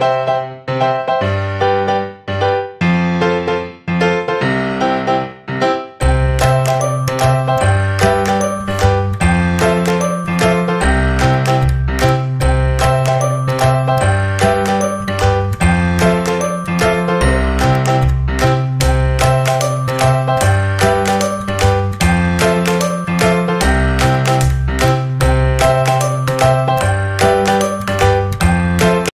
Bye.